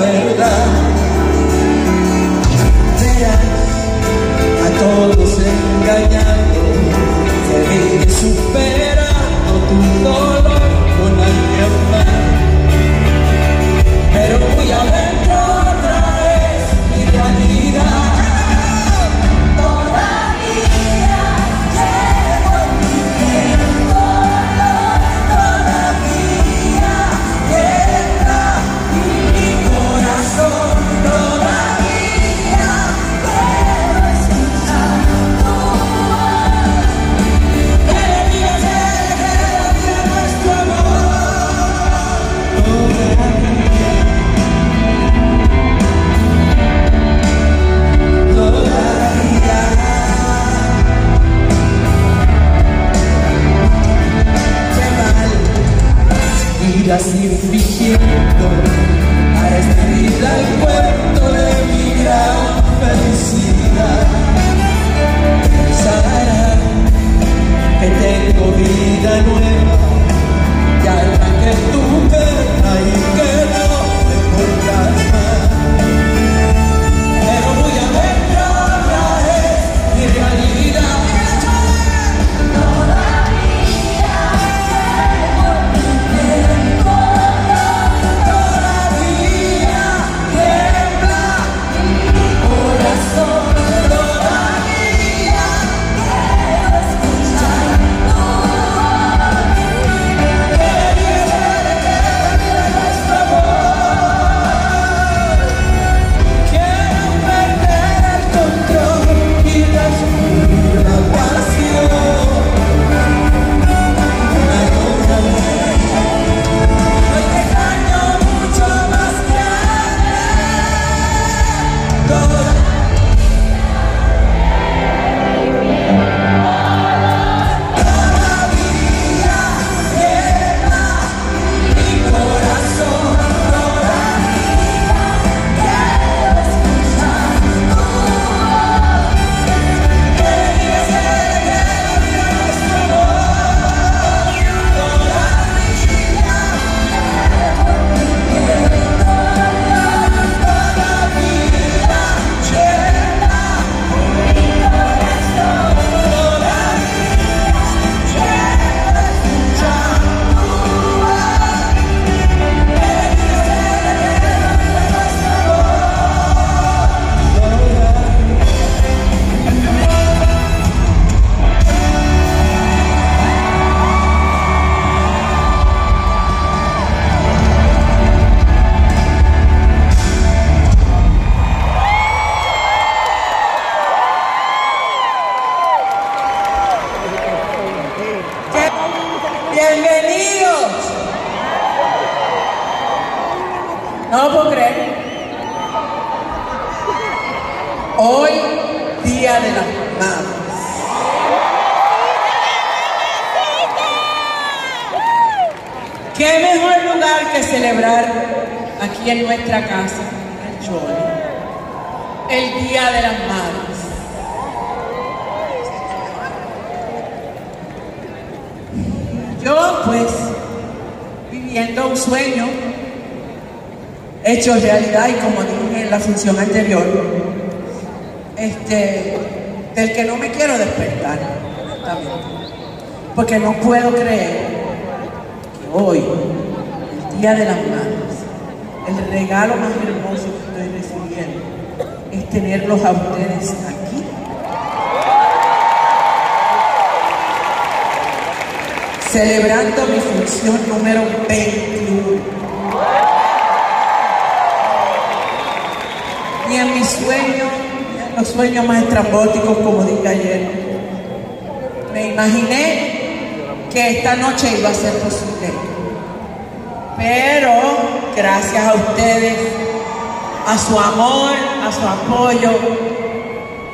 verdad. Verás a todos engañando que Seguir superando tu dolor. Hecho realidad y como dije en la función anterior, este, del que no me quiero despertar, porque no puedo creer que hoy, el Día de las Madres, el regalo más hermoso que estoy recibiendo es tenerlos a ustedes aquí. celebrando mi función número 21. y en mis sueños, en los sueños más estrambóticos, como dije ayer, me imaginé que esta noche iba a ser posible. Pero gracias a ustedes, a su amor, a su apoyo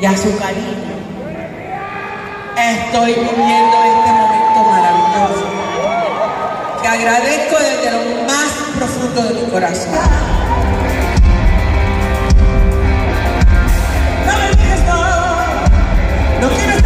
y a su cariño, estoy viviendo este Señor, que agradezco desde lo más profundo de mi corazón. No quiero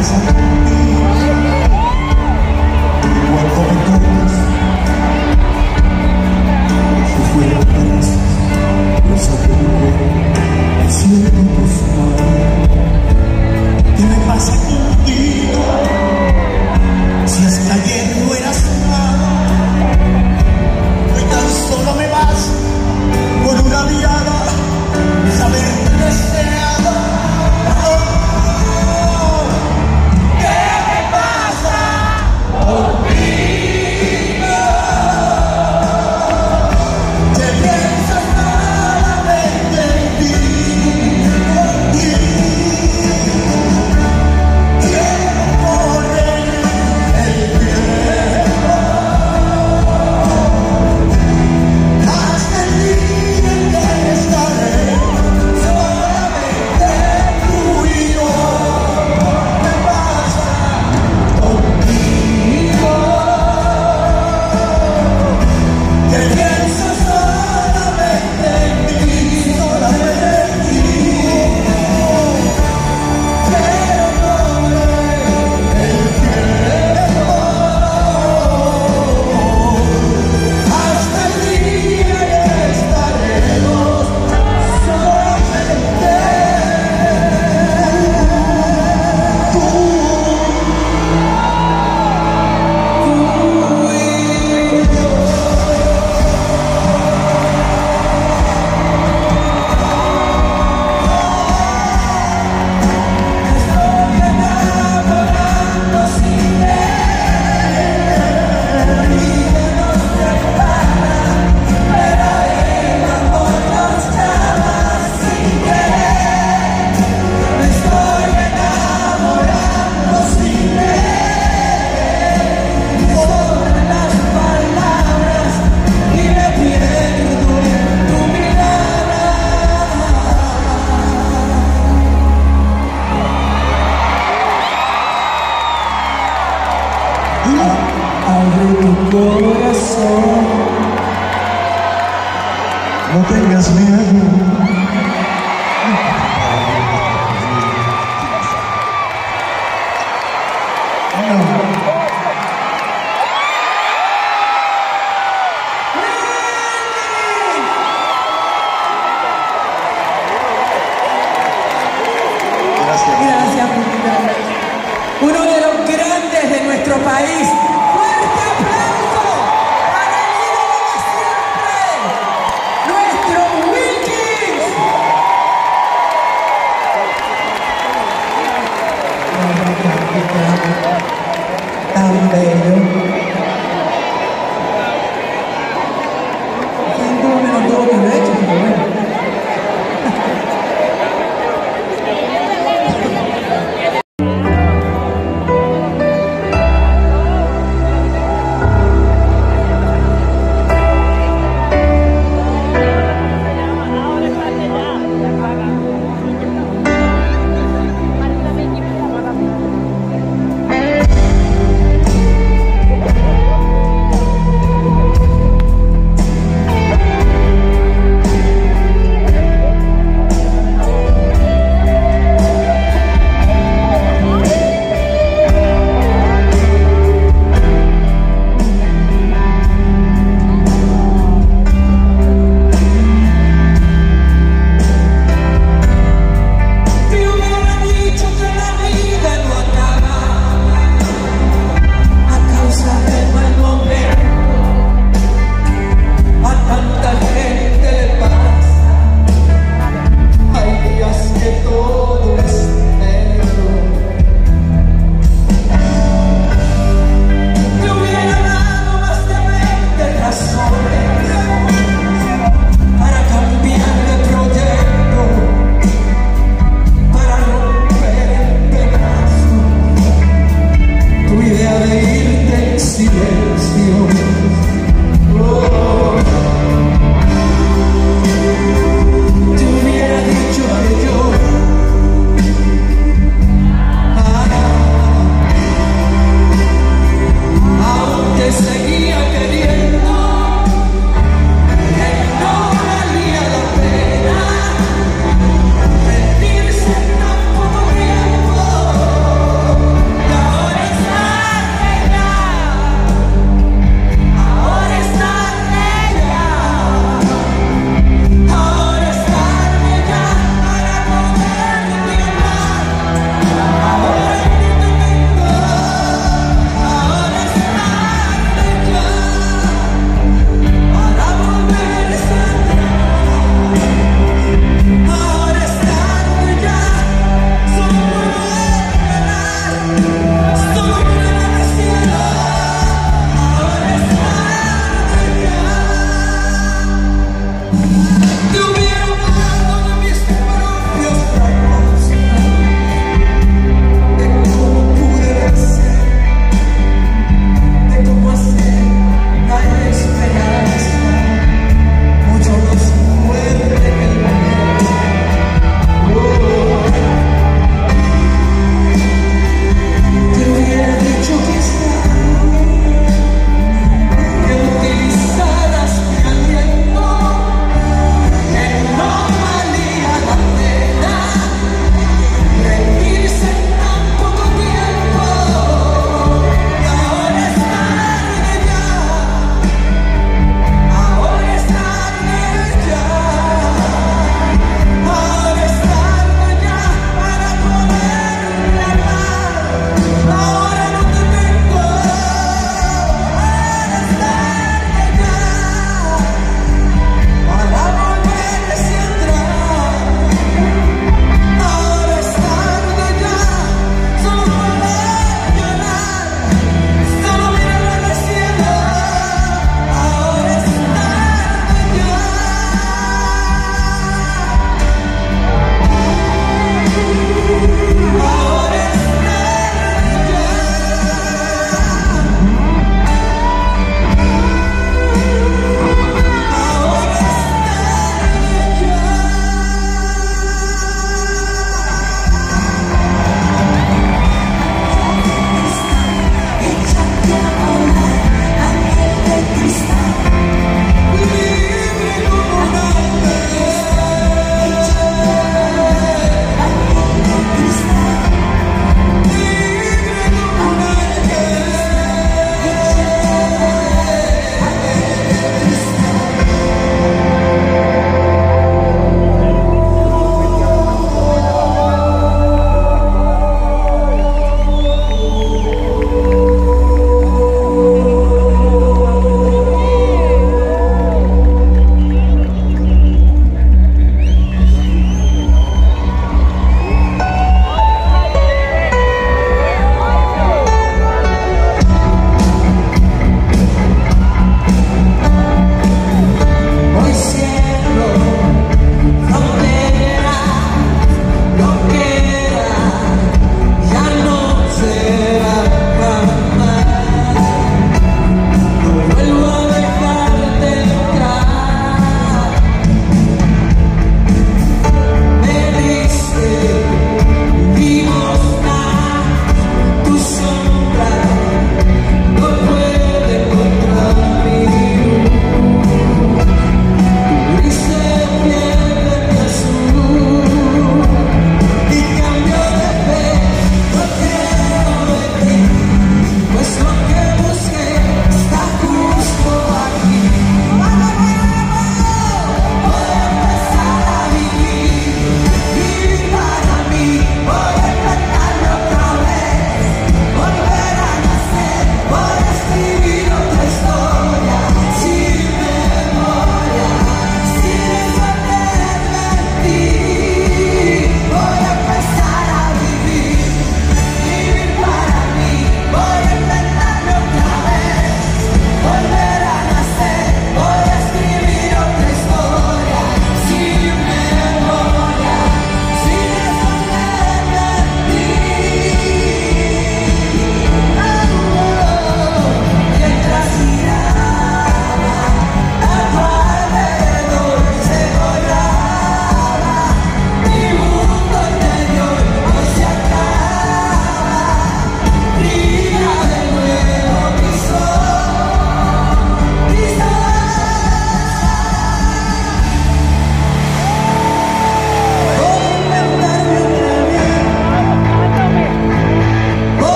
Awesome.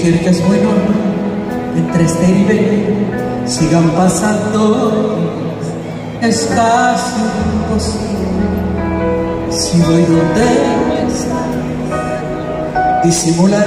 decir que es muy normal entre este y Belén sigan pasando. Es casi imposible. Si voy donde estás disimula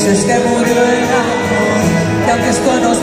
dices que murió el amor, que aunque estoy no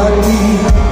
Porque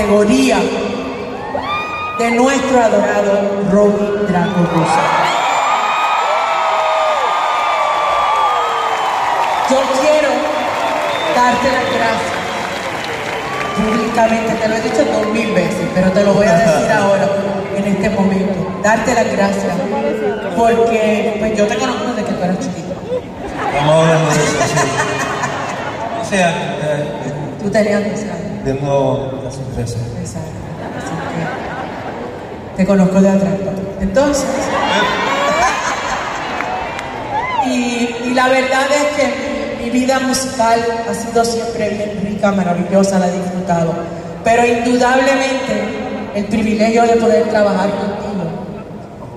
categoría musical ha sido siempre bien rica, maravillosa, la he disfrutado. Pero indudablemente el privilegio de poder trabajar contigo,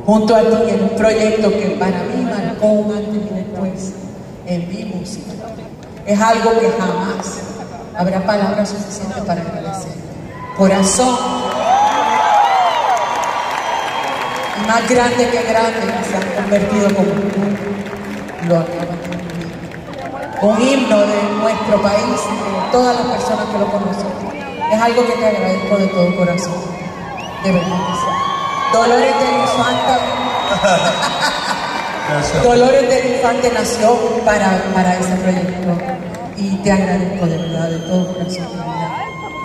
junto a ti, en un proyecto que para mí marcó un antes y después en mi música, es algo que jamás habrá palabras suficientes para agradecer. Corazón y más grande que grande se han convertido como tú lo. Un himno de nuestro país y de todas las personas que lo conocen. Es algo que te agradezco de todo corazón. De verdad. Dolores del Infante. Dolores del Infante nació para, para ese proyecto. Y te agradezco de verdad, de todo corazón.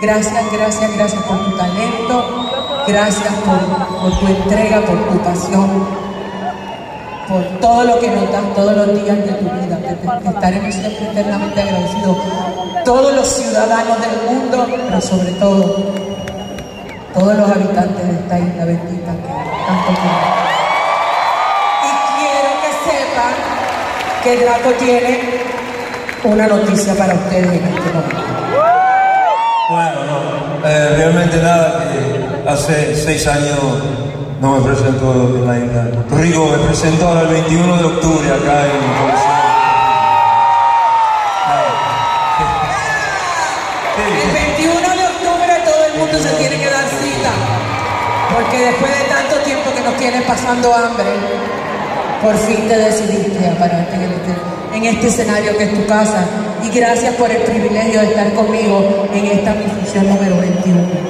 Gracias, gracias, gracias por tu talento. Gracias por, por tu entrega, por tu pasión, por todo lo que nos todos los días de tu vida. Te, estaremos siempre eternamente agradecidos. Todos los ciudadanos del mundo, pero sobre todo todos los habitantes de esta isla bendita que tanto queremos. Y quiero que sepan que Draco tiene una noticia para ustedes en este momento. Bueno, no, eh, realmente nada, que hace seis años no me presento en la isla de Puerto me presento ahora el 21 de octubre acá en el Coliseo. El 21 de octubre todo el mundo se tiene que dar cita, porque después de tanto tiempo que nos tienen pasando hambre, por fin te decidiste a pararte en este, en este escenario que es tu casa. Y gracias por el privilegio de estar conmigo en esta mi número 21.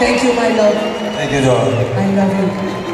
Thank you, my love. Thank you, darling. I love you.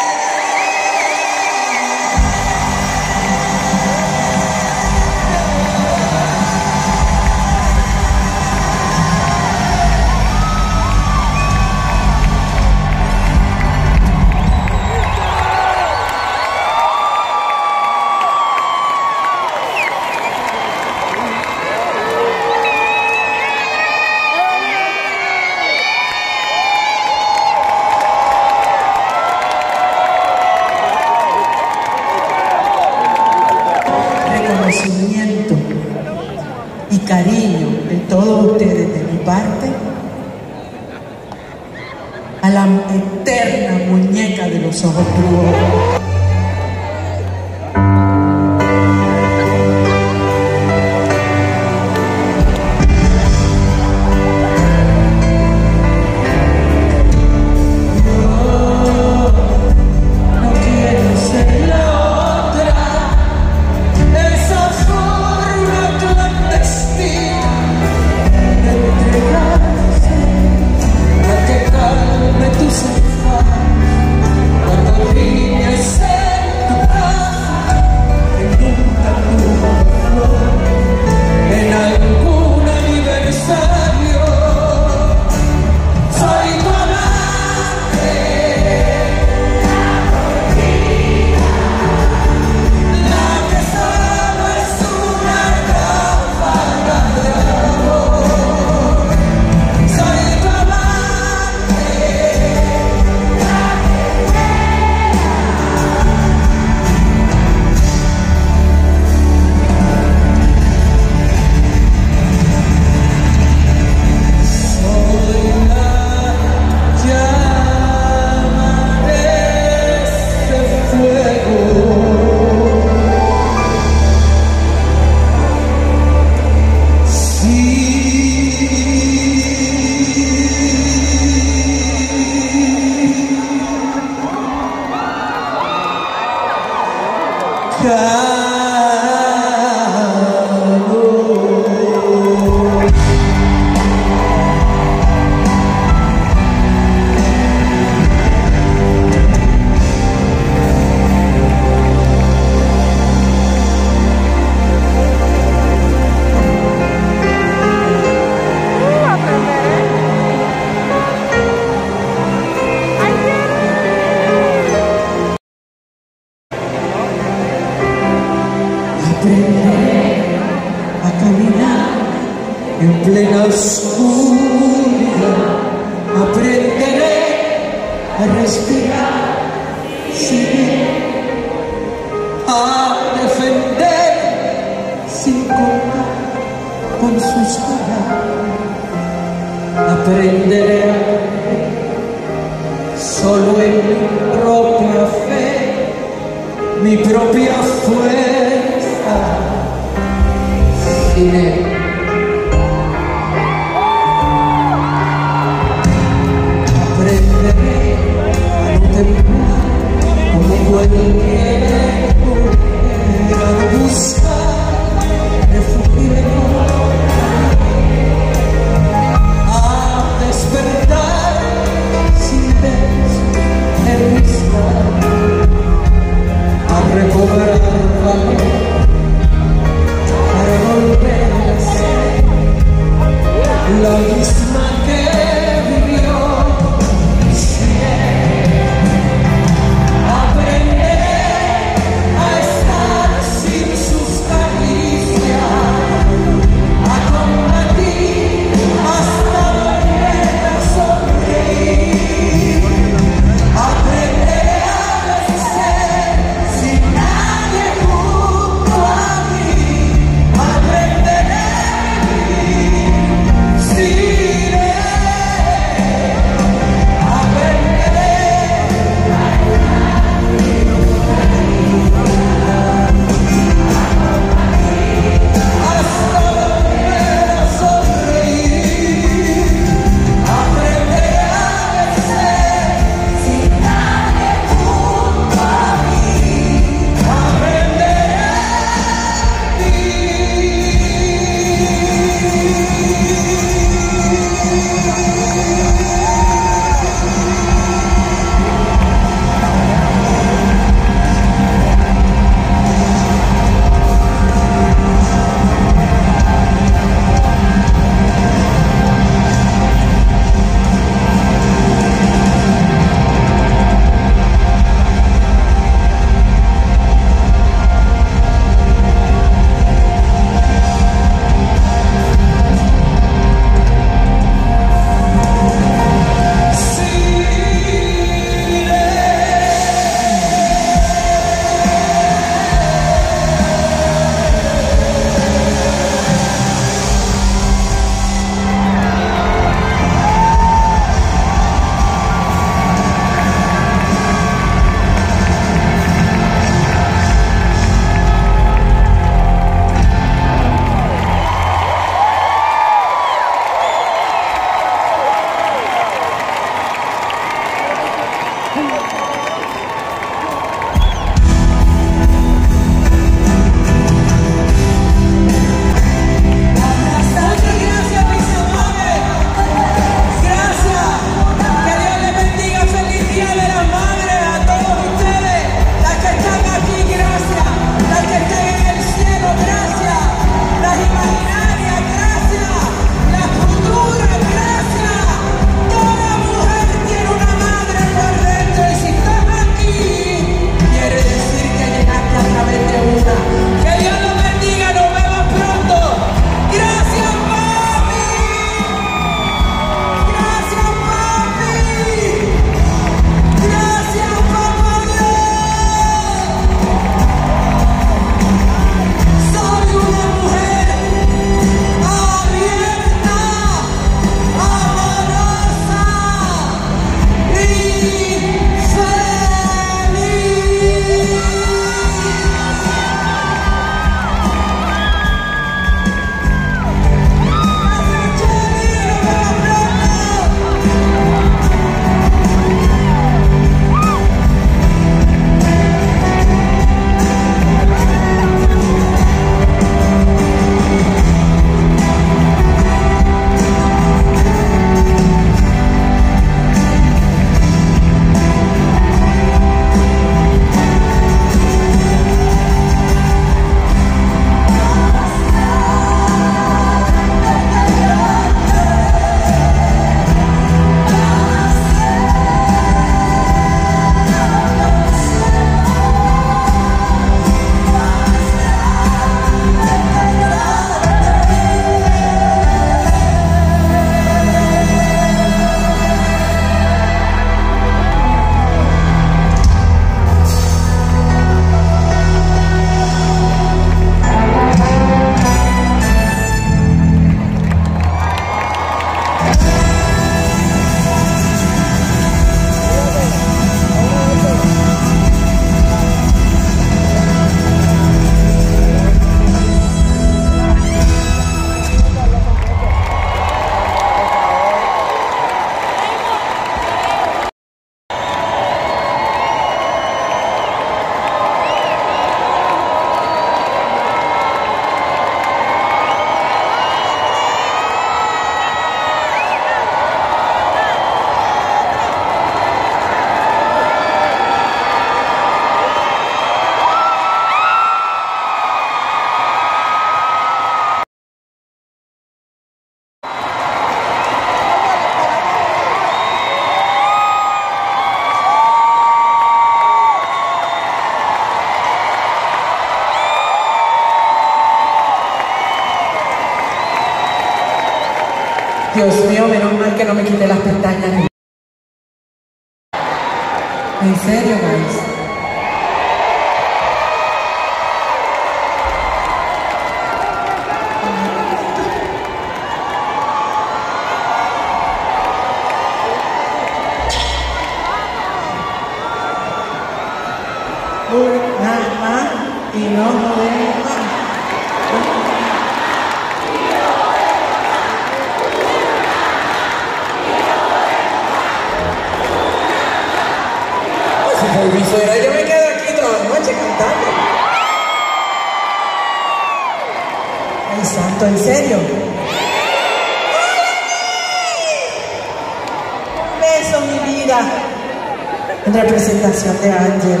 De Ángel,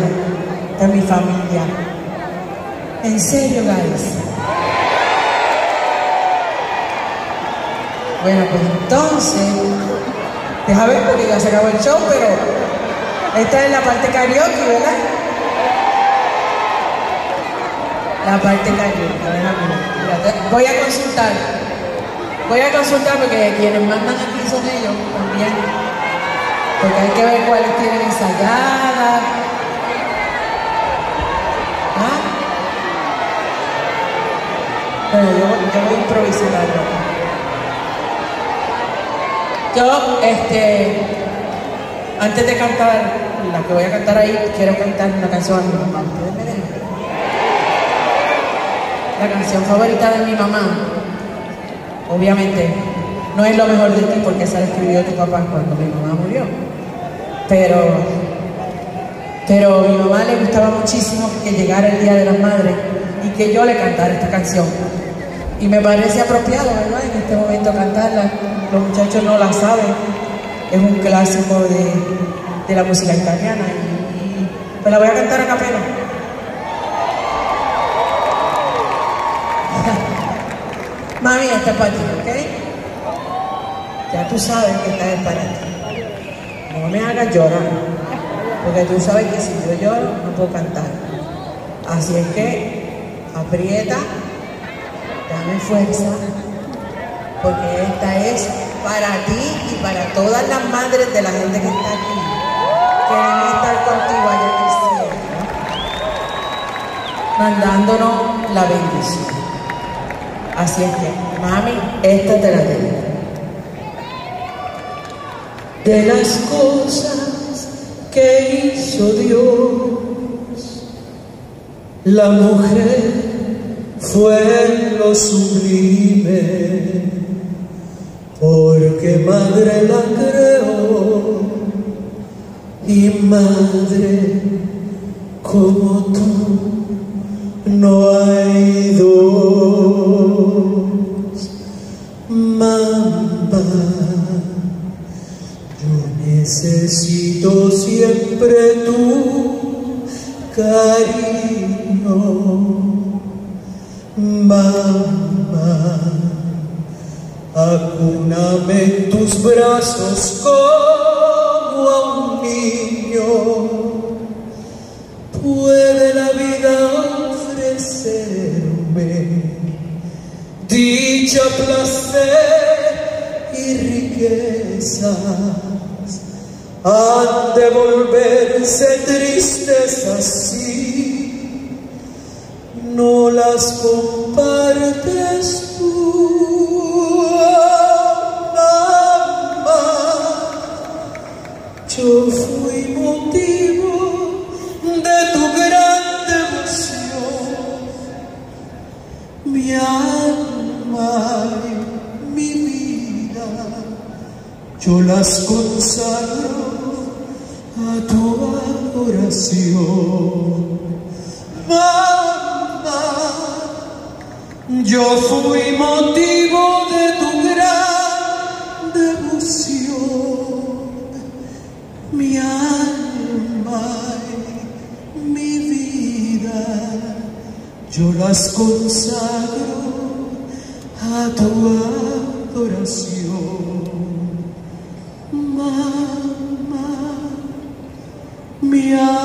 de mi familia. En serio, guys. Bueno, pues entonces, deja ver porque ya se acabó el show, pero esta es la parte karaoke, ¿verdad? La parte karaoke, déjame Voy a consultar. Voy a consultar porque quienes mandan aquí son ellos también. Porque hay que ver cuáles tienen ensayadas. ¿Ah? Bueno, yo, yo voy algo. Yo, este, antes de cantar la que voy a cantar ahí, quiero cantar una canción a mi mamá. La canción favorita de mi mamá, obviamente, no es lo mejor de ti porque esa la escribió tu papá cuando mi mamá murió. Pero, pero a mi mamá le gustaba muchísimo que llegara el Día de las Madres y que yo le cantara esta canción. Y me parece apropiado, ¿verdad? En este momento cantarla. Los muchachos no la saben. Es un clásico de, de la música italiana. Y, y pues la voy a cantar a capela. Mami, esta es para ti, ¿ok? Ya tú sabes que esta es para ti. No me hagas llorar. Porque tú sabes que si yo lloro, no puedo cantar. Así es que aprieta dame fuerza, porque esta es para ti y para todas las madres de la gente que está aquí. Quieren estar contigo allá en el cielo, mandándonos la bendición. Así es que, mami, esta te la tengo. De las cosas que hizo Dios, la mujer fue lo sublime, porque madre la creó y madre como tú no hay dos. Necesito siempre tu cariño. Mamá, acúname en tus brazos como a un niño. Puede la vida ofrecerme dicha, placer y riquezas. Han de volverse tristes así no las compartes tú, mamá. Yo fui motivo de tu gran devoción, mi alma y mi vida. Yo las consagro a tu adoración. Mamá, yo fui motivo de tu gran devoción, mi alma y mi vida, yo las consagro a tu adoración. Mamá, mi